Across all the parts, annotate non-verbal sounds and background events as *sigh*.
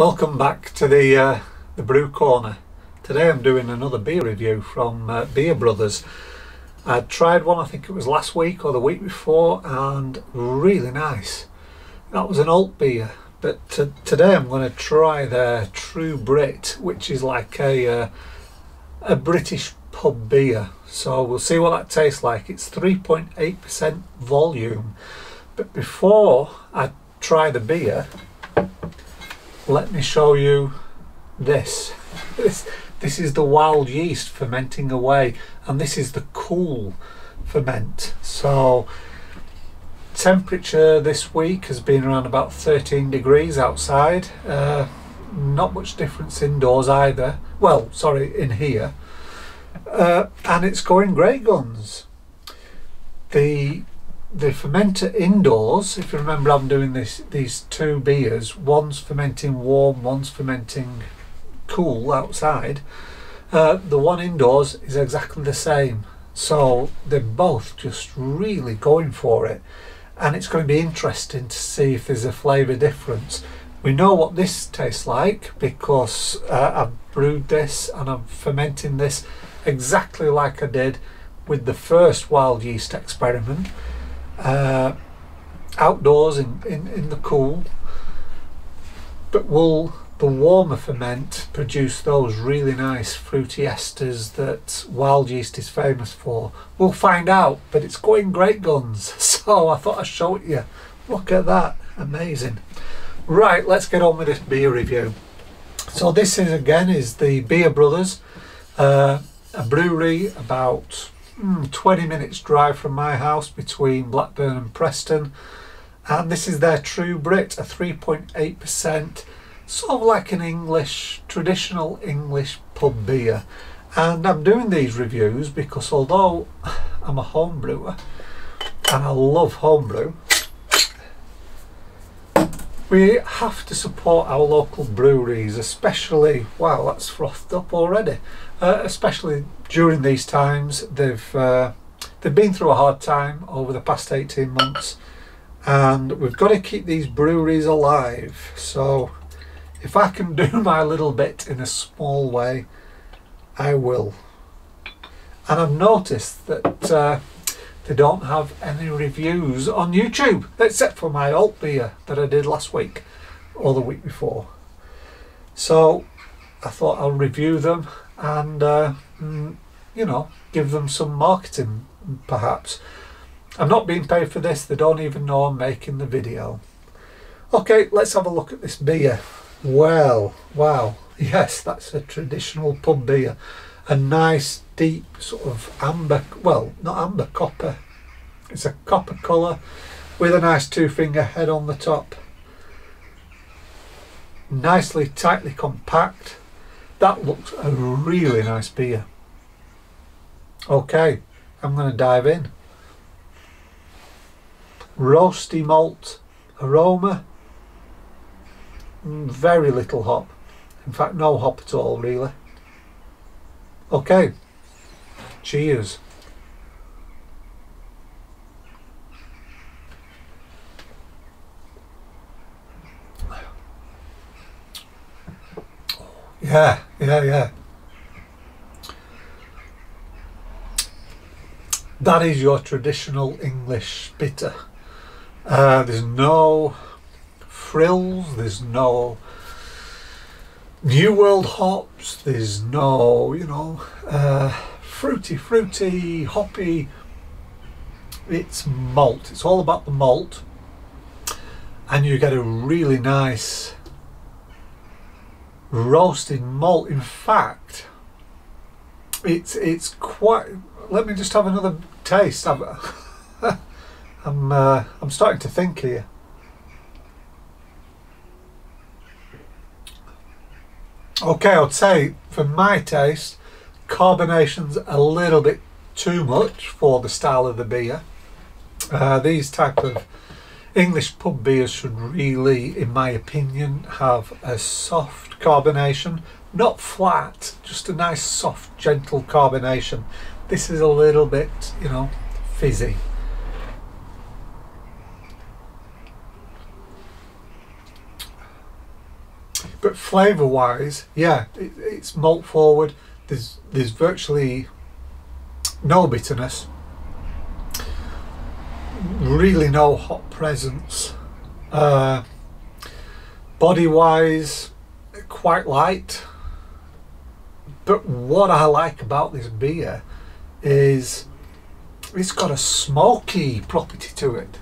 Welcome back to the uh, the Brew Corner. Today I'm doing another beer review from uh, Beer Brothers. I tried one, I think it was last week or the week before, and really nice. That was an alt beer, but today I'm going to try their True Brit, which is like a uh, a British pub beer. So we'll see what that tastes like. It's 3.8% volume. But before I try the beer, let me show you this. This, this is the wild yeast fermenting away and this is the cool ferment. So temperature this week has been around about 13 degrees outside. Uh, not much difference indoors either. Well, sorry, in here. Uh, and it's going great guns. The the fermenter indoors, if you remember I'm doing this these two beers, one's fermenting warm, one's fermenting cool outside. Uh, the one indoors is exactly the same. So they're both just really going for it. And it's going to be interesting to see if there's a flavour difference. We know what this tastes like because uh, I've brewed this and I'm fermenting this exactly like I did with the first wild yeast experiment uh, outdoors in, in, in the cool but will the warmer ferment produce those really nice fruity esters that wild yeast is famous for? We'll find out, but it's going great guns. *laughs* So I thought I'd show it you. Look at that, amazing. Right, let's get on with this beer review. So this is again is the Beer Brothers, uh, a brewery about mm, 20 minutes drive from my house between Blackburn and Preston. And this is their True Brit, a 3.8%, sort of like an English, traditional English pub beer. And I'm doing these reviews because although I'm a home brewer and I love homebrew, we have to support our local breweries, especially, wow, that's frothed up already, uh, especially during these times. They've, uh, they've been through a hard time over the past 18 months and we've got to keep these breweries alive. So if I can *laughs* do my little bit in a small way, I will. And I've noticed that uh, they don't have any reviews on YouTube, except for my alt beer that I did last week or the week before. So I thought I'll review them and, uh, mm, you know, give them some marketing perhaps. I'm not being paid for this, they don't even know I'm making the video. Okay, let's have a look at this beer. Well, wow, yes, that's a traditional pub beer a nice deep sort of amber, well, not amber, copper. It's a copper colour with a nice two finger head on the top. Nicely, tightly compact. That looks a really nice beer. Okay, I'm going to dive in. Roasty malt aroma. Mm, very little hop. In fact, no hop at all, really. Okay. Cheers. Yeah, yeah, yeah. That is your traditional English bitter. Uh, there's no frills, there's no New World hops, there's no, you know, uh, fruity, fruity, hoppy. It's malt. It's all about the malt. And you get a really nice roasted malt. In fact, it's it's quite. Let me just have another taste. I'm *laughs* I'm, uh, I'm starting to think here. Okay, I'd say for my taste, carbonation's a little bit too much for the style of the beer. Uh, these type of English pub beers should really, in my opinion, have a soft carbonation, not flat, just a nice soft, gentle carbonation. This is a little bit, you know, fizzy. but flavour wise, yeah, it, it's malt forward. There's there's virtually no bitterness. Really no hop presence. Uh, body wise, quite light. But what I like about this beer is it's got a smoky property to it.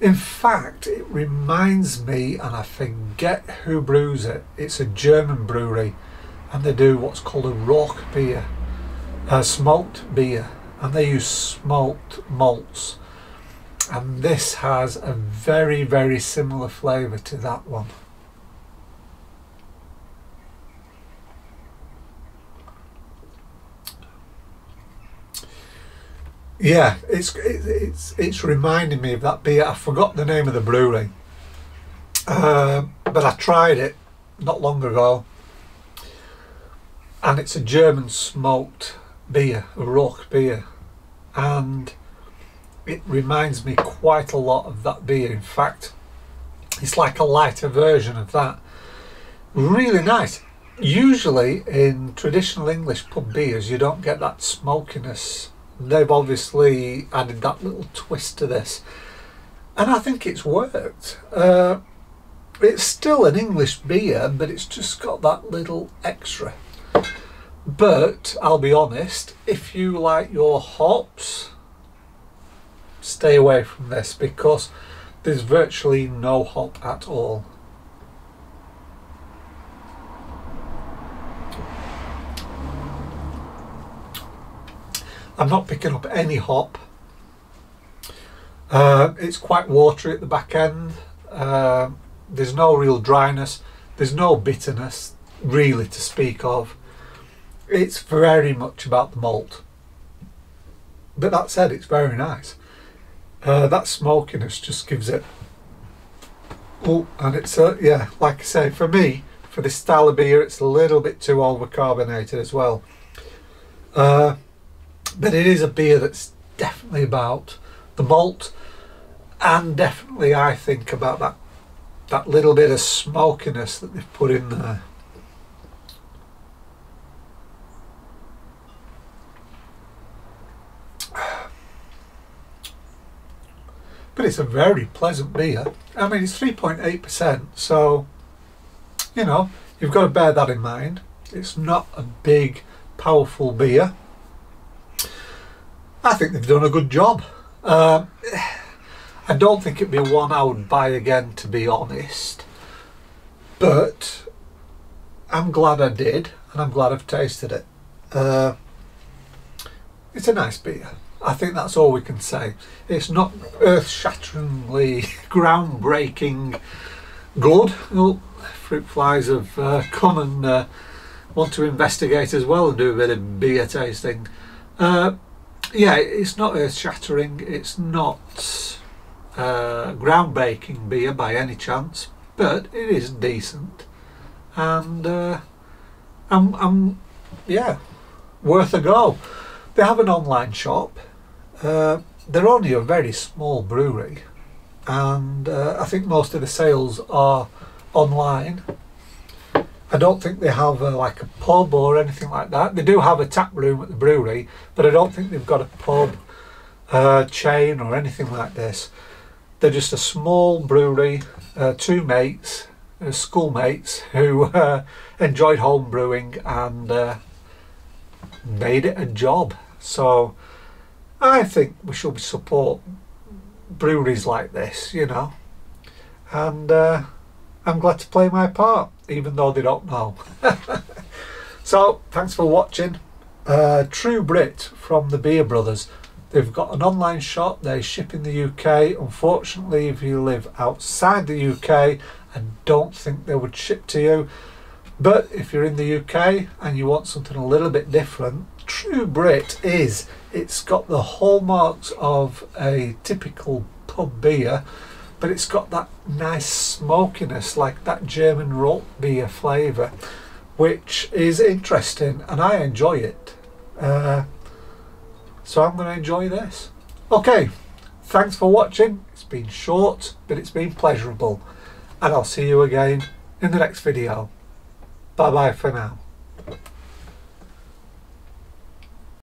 In fact, it reminds me, and I forget who brews it, it's a German brewery, and they do what's called a Rauch beer, a smoked beer, and they use smoked malts. And this has a very, very similar flavour to that one. Yeah, it's it's it's reminding me of that beer. I forgot the name of the brewery, uh, but I tried it not long ago, and it's a German smoked beer, a Rauch beer, and it reminds me quite a lot of that beer. In fact, it's like a lighter version of that. Really nice. Usually in traditional English pub beers, you don't get that smokiness they've obviously added that little twist to this, and I think it's worked. Uh, it's still an English beer, but it's just got that little extra. But I'll be honest, if you like your hops, stay away from this because there's virtually no hop at all. I'm not picking up any hop. Uh, it's quite watery at the back end. Uh, there's no real dryness. There's no bitterness really to speak of. It's very much about the malt. But that said, it's very nice. Uh, that smokiness just gives it. Oh, and it's uh, yeah, like I say, for me, for this style of beer, it's a little bit too overcarbonated as well. Uh, but it is a beer that's definitely about the malt and definitely I think about that that little bit of smokiness that they've put in there. But it's a very pleasant beer. I mean, it's 3.8%, so, you know, you've got to bear that in mind. It's not a big, powerful beer. I think they've done a good job. Uh, *sighs* I don't think it'd be one I would buy again, to be honest. But I'm glad I did, and I'm glad I've tasted it. Uh, it's a nice beer. I think that's all we can say. It's not earth-shatteringly *laughs* groundbreaking good. Well, fruit flies have uh, come and uh, want to investigate as well and do a bit of beer tasting. Uh, yeah, it's not earth shattering, it's not uh, groundbreaking beer by any chance, but it is decent. And uh, I'm, I'm, yeah, worth a go. They have an online shop. Uh, they're only a very small brewery, and uh, I think most of the sales are online. I don't think they have like a pub or anything like that. They do have a tap room at the brewery, but I don't think they've got a pub uh, chain or anything like this. They're just a small brewery, uh, two mates, uh, schoolmates who *laughs* uh, enjoyed home brewing and made it a job. So I think we should support breweries like this, you know, and uh, I'm glad to play my part even though they don't know. *laughs* so, thanks for watching. Uh, True Brit from the Beer Brothers. They've got an online shop, they ship in the UK. Unfortunately, if you live outside the UK, I don't think they would ship to you. But if you're in the UK and you want something a little bit different, True Brit is. It's got the hallmarks of a typical pub beer but it's got that nice smokiness like that German Rauch beer flavour which is interesting and I enjoy it uh, so I'm going to enjoy this okay thanks for watching it's been short but it's been pleasurable and I'll see you again in the next video. Bye bye for now.